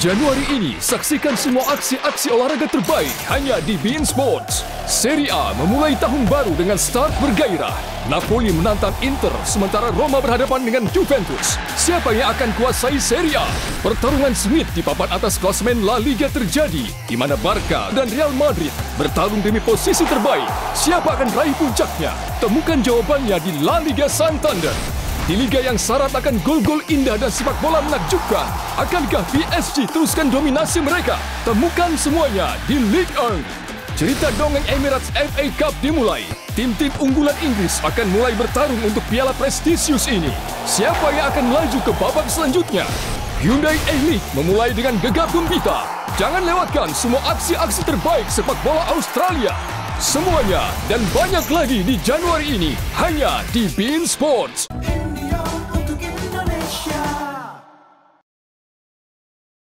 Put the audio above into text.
Januari ini, saksikan semua aksi-aksi olahraga terbaik hanya di Bein Sports. Serie A memulai tahun baru dengan start bergairah. Napoli menantang Inter sementara Roma berhadapan dengan Juventus. Siapa yang akan kuasai Serie A? Pertarungan sengit di papan atas klasemen La Liga terjadi di mana Barca dan Real Madrid bertarung demi posisi terbaik. Siapa akan raih puncaknya? Temukan jawabannya di La Liga Santander. Di liga yang syarat akan gol-gol indah dan sepak bola menakjubkan, akankah PSG teruskan dominasi mereka? Temukan semuanya di League 1. Cerita dongeng Emirates FA Cup dimulai. Tim-tim unggulan Inggris akan mulai bertarung untuk piala prestisius ini. Siapa yang akan melaju ke babak selanjutnya? Hyundai A-League memulai dengan gegap gempita. Jangan lewatkan semua aksi-aksi terbaik sepak bola Australia. Semuanya dan banyak lagi di Januari ini hanya di Bein Sports.